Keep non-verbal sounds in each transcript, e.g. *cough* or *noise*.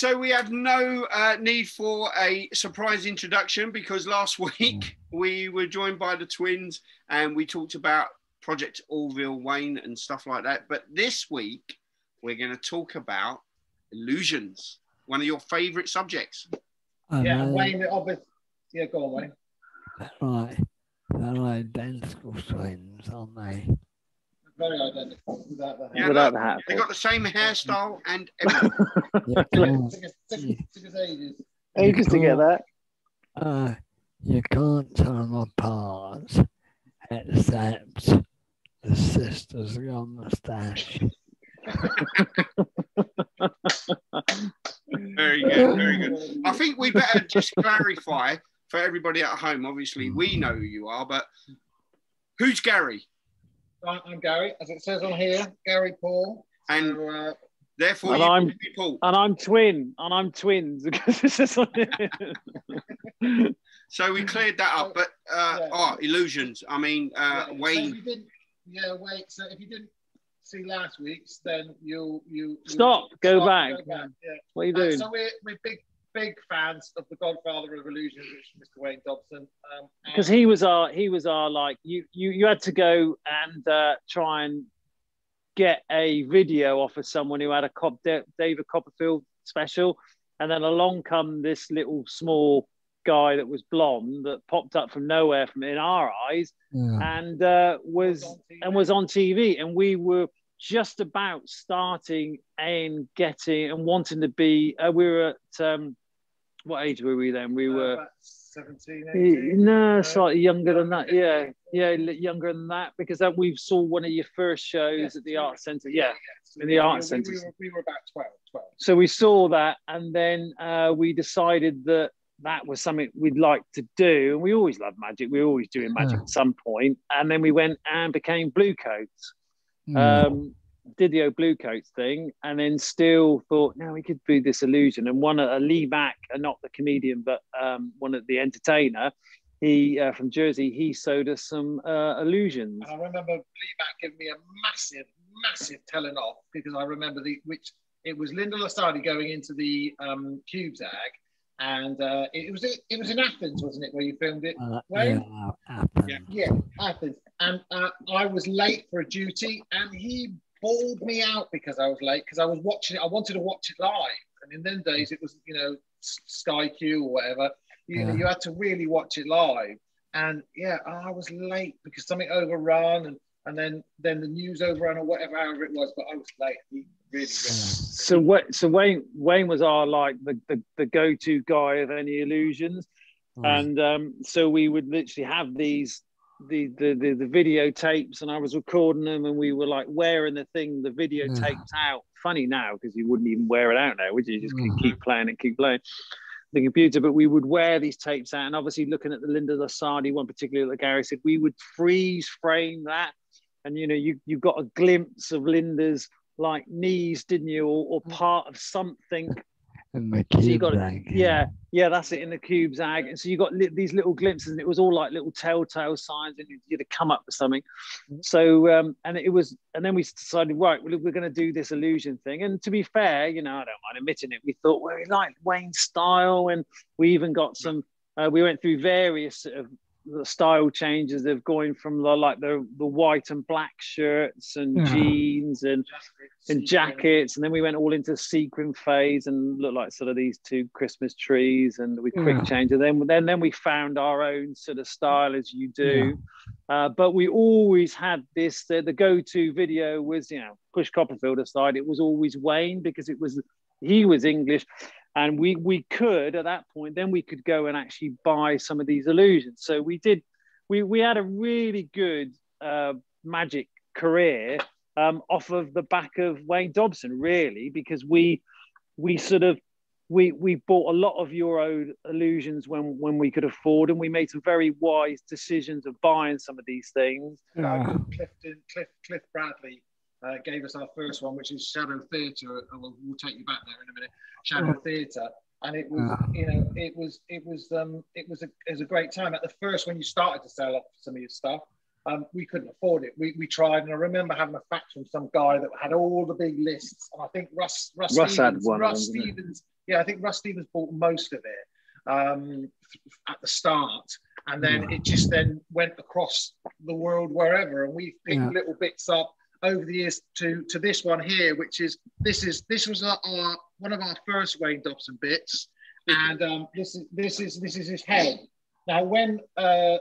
so we have no uh, need for a surprise introduction because last *laughs* week we were joined by the twins and we talked about Project Orville Wayne and stuff like that. But this week we're going to talk about illusions, one of your favourite subjects. And yeah, they- Wayne, obviously. Yeah, go on, Wayne. They're like, they're identical twins, aren't they? Very identical without the Yeah, Without the hat. They got the same hairstyle and *laughs* everything. Took us- ages. Ages to get that. uh, you can't tell them apart except the sister's got moustache. *laughs* very good, very good. I think we better just clarify for everybody at home. Obviously, we know who you are, but who's Gary? Right, I'm Gary, as it says on here, Gary Paul. And So, uh, therefore, And you I'm- must be Paul. And I'm twin. And I'm twins. *laughs* because this is *laughs* So we cleared that up. But uh, Yeah. oh, illusions. I mean, uh, yeah, so if Wayne. you didn't, yeah, wait. So if you didn't see last week's, then you you you- Stop, go back. Yeah. what are you Uh, doing? so we're, we're big big fans of the Godfather of Illusions, which is Mr. Wayne Dobson. Um, Because he was our he was our like you you you had to go and uh, try and get a video off of someone who had a Cop David Copperfield special, and then along come this little small guy that was blonde that popped up from nowhere from in our eyes Yeah. and uh, was on TV. and was on TV, and we were just about starting and getting and wanting to be. Uh, we were at um, what age were we then? We Uh, were 17, eh, 18. no, uh, slightly younger than that. Yeah, yeah. yeah, younger than that because that we saw one of your first shows Yes, at the we art centre. Yeah, So in the we- art we- centre. We, were, we were about 12. 12. so we saw that, and then uh, we decided that that was something we'd like to do. And we always loved magic. We were always doing magic Yeah. at some point, and then we went and became blue coats Yeah. um, did the old blue thing, and then still thought, no, we could do this illusion. And one, uh, Lee Mack, uh, not the comedian, but um, one of the entertainer, he uh, from Jersey, he sewed us some uh, illusions. And I remember Lee Mack giving me a massive, massive telling off because I remember the which it was Linda Lusardi going into the um, Cube Zag, and uh, it was it was in Athens, wasn't it, where you filmed it? Uh, Wayne? yeah, happened. Yeah. Yeah, Athens. And uh, I was late for a duty, and he bawled me out because I was late because I was watching it. I wanted to watch it live, and in them days it was you know Sky Q or whatever. You know, Yeah. you had to really watch it live. And yeah, I was late because something overrun, and and then then the news overrun or whatever, however it was. But I was late. He really. So? So Wayne Wayne was our like the the, the go to guy of any illusions. Right. and um, so we would literally have these the, the the the videotapes and i was recording them and we were like wearing the thing the videotapes out. Funny now because you wouldn't even wear it out now would you? You just keep- Mhm. keep playing it keep playing the computer. But we would wear these tapes out and obviously looking at the linda lusardi one particularly that gary said we would freeze frame that. And you know you you got a glimpse of linda's like knees didn't you? Or, or part of something And the so you got yeah, yeah, that's it in the cube zag. And so you got li- these little glimpses, and it was all like little telltale signs, and you had to come up with something. So um, and it was, and then we decided, right, well, we're going to do this illusion thing. And to be fair, you know, I don't mind admitting it. We thought, well, we like Wayne's style, and we even got some. Uh, we went through various sort of style changes of going from the like the the white and black shirts and Yeah. jeans and and jackets, and then we went all into sequin phase and looked like sort of these two Christmas trees, and we quick Yeah. change. And then then then we found our own sort of style as you do. Uh, but we always had this. The, the go-to video was you know push Copperfield aside. It was always Wayne because it was he was English, and we we could at that point then we could go and actually buy some of these illusions. So we did. We we had a really good uh, magic career um, off of the back of Wayne Dobson, really, because we we sort of we we bought a lot of Euro illusions when when we could afford, and we made some very wise decisions of buying some of these things. Yeah. Clifton, Cliff, Cliff Bradley uh, gave us our first one, which is Shadow Theatre. We'll, we'll take you back there in a minute. Shadow Theatre, and it was, Yeah. you know, it was, it was, um, it was a, it was a great time. At the first, when you started to sell off some of your stuff, um, we couldn't afford it. We, we tried, and I remember having a fax from some guy that had all the big lists. And I think Russ, Russ, Russ had Stevens, one Russ. Stevens, yeah, I think Russ Stevens bought most of it um, at the start, and then Yeah. it just then went across the world wherever, and we've picked Yeah. little bits up over the years to to this one here, which is this is this was our, our one of our first Wayne Dobson bits, and um, this is this is this is his head. Now when uh,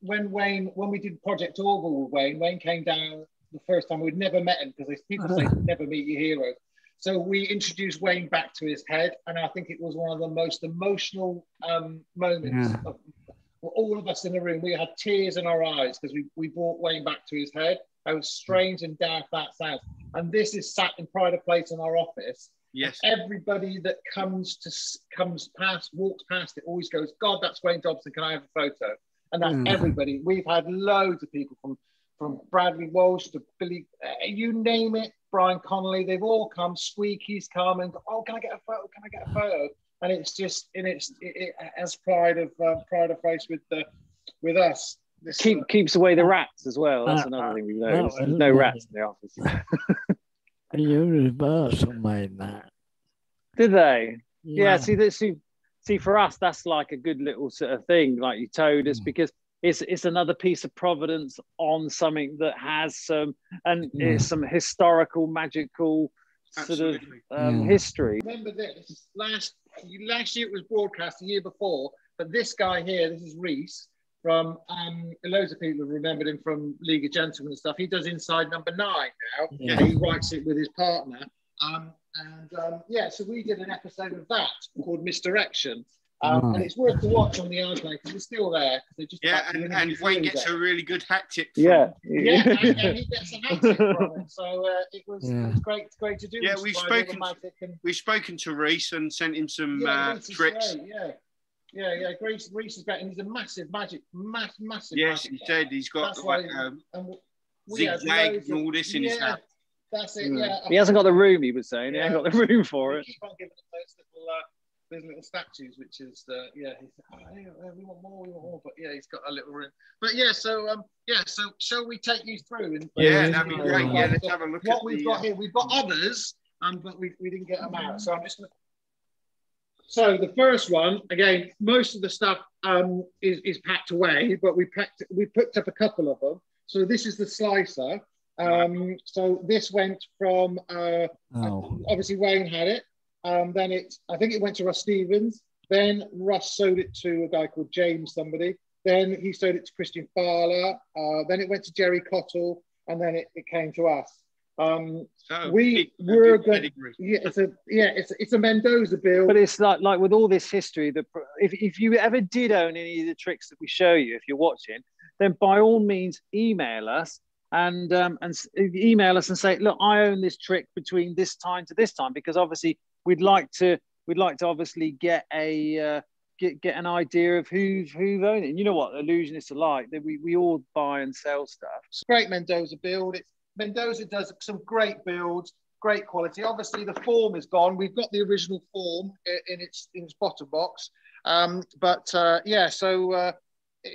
when Wayne when we did Project Orville with Wayne, Wayne came down the first time. We'd never met him because people say *laughs* never meet your heroes. So we introduced Wayne back to his head, and I think it was one of the most emotional um, moments Yeah. of for all of us in the room. We had tears in our eyes because we, we brought Wayne back to his head. How strange and dark that sounds. And this is sat in pride of place in our office. Yes. Everybody that comes to comes past, walks past it, always goes, "God, that's Wayne Dobson. Can I have a photo?" And that's Mm. everybody. We've had loads of people from from Bradley Walsh to Billy, uh, you name it, Brian Connolly. They've all come. Squeaky's come and go, "Oh, can I get a photo? Can I get a photo?" And it's just, and it's it, it has pride of uh, pride of face with the with us. This, Keep, keeps away the rats as well. That's Uh, another uh, thing we've no. There's no rats in the office. Universal made that. Did they? Yeah. see, that, see, see, for us, that's like a good little sort of thing, like you told us, Mm. because it's it's another piece of providence on something that has some and Yeah. it's some historical, magical sort of um, Yeah. history. remember this last last year it was broadcast the year before but this guy here this is reece from um loads of people have remembered him from league of gentlemen and stuff he does inside number nine now Yeah. he writes it with his partner um and um yeah so we did an episode of that called misdirection um, and it's worth to watch on the Arsway because it's still there. they're just Yeah, and, finish and Wayne it. gets a really good hat tip. from- Yeah. yeah, and, and he gets a hat tip from it. *laughs* So uh, it was, it was great, great to do. Yeah, we've spoken- and We've spoken to Reece and sent him some yeah, uh, tricks. great, yeah, yeah, yeah. Reece, Reece is great, and he's a massive magic, mass, massive. Yes, magic he player. said he's got That's like um, And we had zigzag and all this in his yeah, hat. That's it. Mm. Yeah, He hasn't got the room, he was saying. He ain't Yeah. got the room for We it. keep on giving him those little, uh, those little statues, which is, uh, yeah, he's, oh, hey, uh, we want more, we want more, but yeah, he's got a little room. But yeah, so um, yeah, so shall we take you through? And, Yeah, Yeah, that'd be great. Yeah, let's have a look what at we've the. got uh, here. We've got others, um, but we, we didn't get them out. So I'm just going to. So the first one, again, most of the stuff um, is, is packed away, but we packed we picked up a couple of them. So this is the slicer. Um, so this went from uh, Oh, obviously Wayne had it. Um, then it, I think it went to Russ Stevens. Then Russ sold it to a guy called James somebody. Then he sold it to Christian Fowler. Uh, then it went to Gerry Cottle, and then it, it came to us. Um, so we big- were big good- pedigree. yeah, it's a yeah, it's it's a Mendoza build. But it's like like with all this history, that if, if you ever did own any of the tricks that we show you, if you're watching, then by all means email us and um, and email us and say, look, I own this trick between this time to this time, because obviously we'd like to we'd like to obviously get a uh, get get an idea of who's who's owned it. You know what illusionists are like; that we we all buy and sell stuff. It's great Mendoza build. It's, Mendoza does some great builds, great quality. Obviously, the form is gone. We've got the original form in its in its bottom box, um, but uh, yeah. So uh,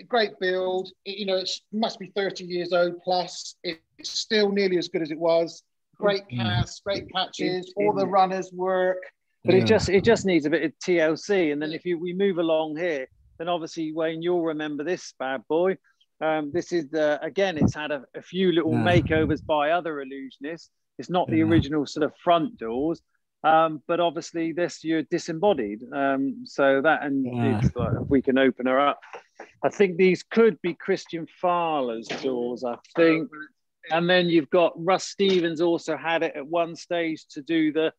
great build. It, you know, it must be 30 years old plus. It's still nearly as good as it was. Great Mm. casts, great catches. All the runners work. But yeah. it just it just needs a bit of TLC, and then if you we move along here, then obviously Wayne, you'll remember this bad boy. Um, this is the again, it's had a, a few little Yeah. makeovers by other illusionists. It's not the Yeah. original sort of front doors, um, but obviously this you're disembodied. Um, so that and Yeah. it's like, if we can open her up. I think these could be Christian Fowler's doors. I think and then you've got Russ Stevens also had it at one stage to do the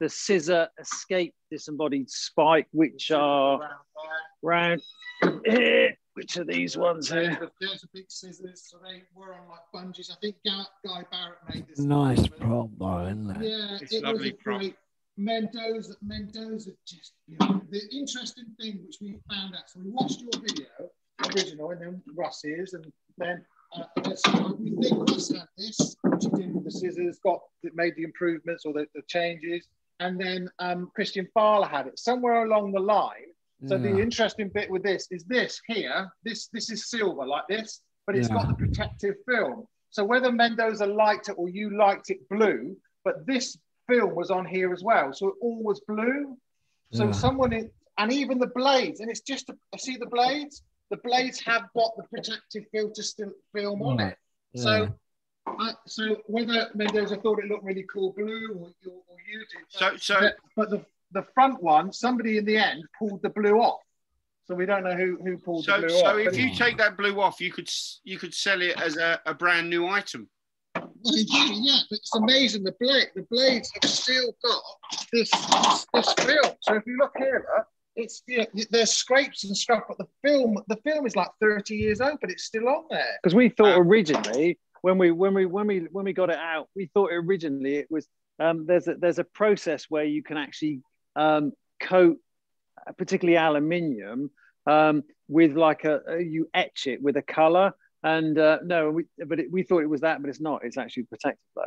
the scissor escape disembodied spike, which are round here. Which are these ones here? the, there's the big scissors. So they were on like bungees. I think Guy, Guy Barrett made this. nice prop though, isn't it? Yeah, It's it was lovely a prop. great Mendoza. Mendoza just you know, the interesting thing which we found out. So we watched your video original, and then Russ's, and then uh, so we think Russ had this, which he did with the scissors, got that made the improvements or the, the changes, and then um, Christian Fowler had it somewhere along the line. So the interesting bit with this is this here. This this is silver like this, but it's got the protective film. So whether Mendoza liked it or you liked it blue, but this film was on here as well. So it all was blue. So Yeah. someone in, and even the blades, and it's just a, see the blades. The blades have got the protective filter still film on Right. it. So, Yeah. I, so whether Mendoza thought it looked really cool blue or, or, or you did, So, so but, but the, the front one, somebody in the end pulled the blue off. So we don't know who who pulled the So, blue so off. if you Yeah. take that blue off, you could you could sell it as a, a brand new item. Well, yeah, yeah, but it's amazing. The blade, the blades have still got this this film. So if you look here, look, it's yeah, there's scrapes and stuff, but the film the film is like 30 years old, but it's still on there. because we thought originally when we when we when we when we got it out, we thought originally it was um, there's a there's a process where you can actually um, coat, particularly aluminium, um, with like a, a you etch it with a color. And uh, no, we, but it, we thought it was that, but it's not. It's actually protective though.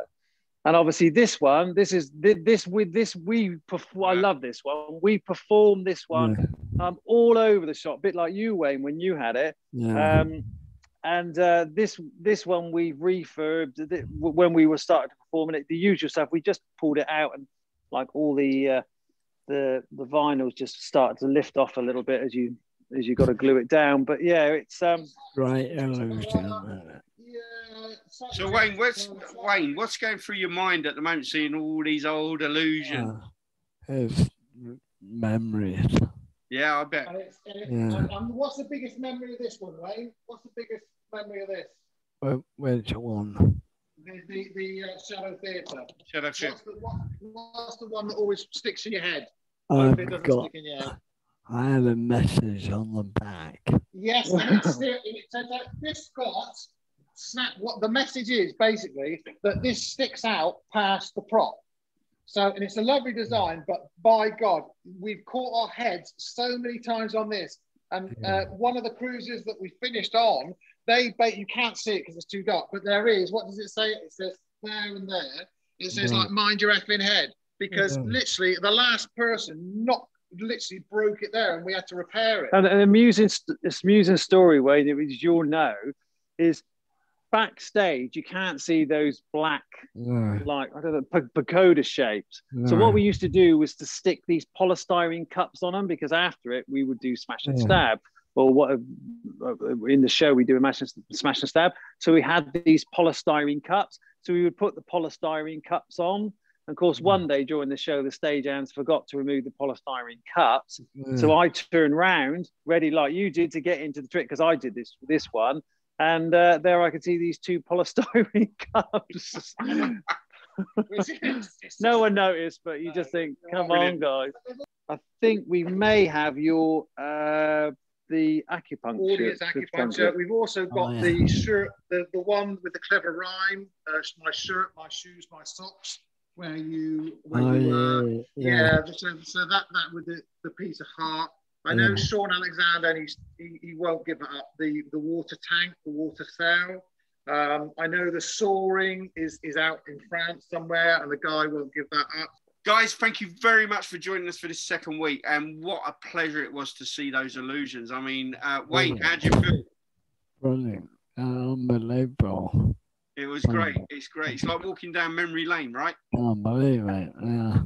And obviously this one, this is this with this we. I love this one. We perform this one um, all over the shop, bit like you, Wayne, when you had it. Yeah. Um, and uh, this this one we refurbed when we were starting to perform it. The usual stuff we just pulled it out and like all the uh, the the vinyls just started to lift off a little bit as you as you got to glue it down. But yeah, it's um Right Yeah. So Wayne, what's Wayne? What's going through your mind at the moment, seeing all these old illusions? uh, It's memories. Yeah, I bet. And it's, and it, Yeah. and, and what's the biggest memory of this one, Wayne? What's the biggest memory of this? Wh- Which one? The the, the uh, Shadow Theatre. Shadow Ship. What's the, what, what's the one that always sticks in your head? I've doesn't got. stick in your head. I have a message on the back. Yes, *laughs* and it's it says that this got snap. What the message is basically that this sticks out past the prop. So, and it's a lovely design, but by God, we've caught our heads so many times on this. And uh, one of the cruises that we finished on, they ba- you can't see it because it's too dark, but there is. What does it say? It says there and there. It says Yeah. like mind your effing head because Yeah. literally the last person not literally broke it there, and we had to repair it. and an amusing st- this amusing story Wayne, which you'll know is backstage you can't see those black No, like I don't know pa- pagoda shapes. So what mm. we used to do was to stick these polystyrene cups on them because after it we would do smash and Yeah. stab, or what uh, in the show we do a smash and, smash and stab. So we had these polystyrene cups. So we would put the polystyrene cups on. And of course, Mm. one day during the show, the stage hands forgot to remove the polystyrene cups. Yeah. So I turned round, ready like you did to get into the trick because I did this this one. And uh, there I could see these two polystyrene *laughs* cups. no one noticed, but you just think, come on, guys. I think we may have your uh, the acupuncture. audience acupuncture. We've also got Oh, yeah. the shirt, the, the one with the clever rhyme. Uh, my shirt, my shoes, my socks. Where you, where Oh, you, uh, yeah, yeah. So, so that that with the, the piece of heart. I know Yeah. Sean Alexander, and he's, he, he won't give it up. The the water tank, the water cell. Um, I know the soaring is is out in France somewhere, and the guy won't give that up. Guys, thank you very much for joining us for this second week, and what a pleasure it was to see those illusions. I mean, uh, Wayne, how'd you feel? Brilliant. Unbelievable. It was great. It's great. It's like walking down memory lane, right? Can't it. Yeah.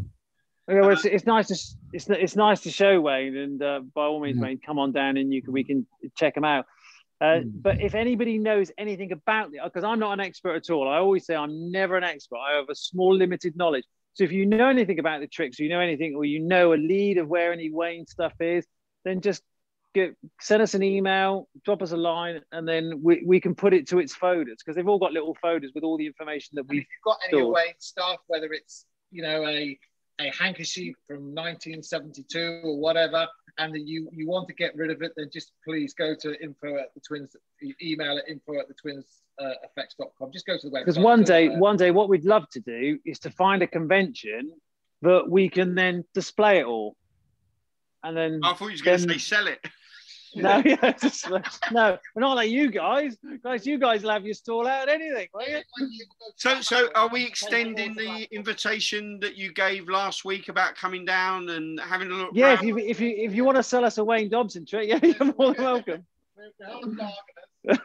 Yeah, well, it's, it's nice to it's it's nice to show Wayne, and uh, by all means, Yeah. Wayne, come on down and you can we can check them out. Uh, Mm. But if anybody knows anything about it, because I'm not an expert at all, I always say I'm never an expert. I have a small, limited knowledge. So if you know anything about the tricks, or you know anything, or you know a lead of where any Wayne stuff is, then just get, send us an email, drop us a line, and then we, we can put it to its folders because they've all got little folders with all the information that we if you've got any Sure. away stuff, whether it's you know a a handkerchief from 1972 or whatever, and that you you want to get rid of it, then just please go to info at the twins, email at info at the twins uh, effects.com. Just go to the website. Because one day, Uh, one day, what we'd love to do is to find a convention that we can then display it all, and then I thought you were going to say sell it. No, *laughs* yeah, just, no, we're not like you guys. Guys, you guys will have your stall out at anything, won't you? So, so are we extending the invitation that you gave last week about coming down and having a look? Yeah, if you if you if you want to sell us a Wayne Dobson trick, yeah, *laughs* you're more than welcome. *laughs*